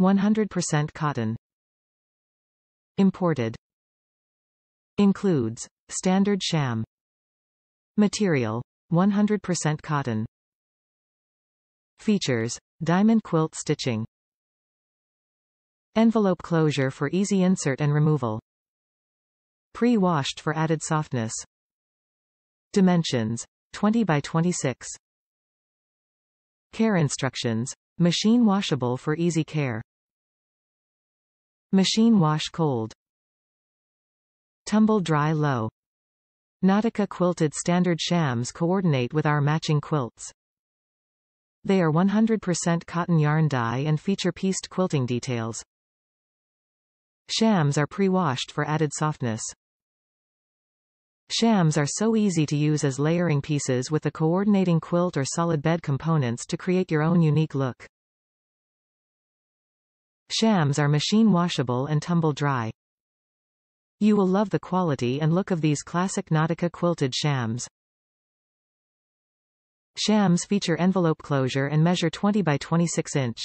100% cotton. Imported. Includes. Standard sham. Material. 100% cotton. Features. Diamond quilt stitching. Envelope closure for easy insert and removal. Pre-washed for added softness. Dimensions. 20 by 26. Care instructions. Machine washable for easy care. Machine wash cold. Tumble dry low. Nautica quilted standard shams coordinate with our matching quilts. They are 100% cotton yarn dye and feature pieced quilting details. Shams are pre-washed for added softness. Shams are so easy to use as layering pieces with the coordinating quilt or solid bed components to create your own unique look. Shams are machine washable and tumble dry. You will love the quality and look of these classic Nautica quilted shams. Shams feature envelope closure and measure 20 by 26 inch.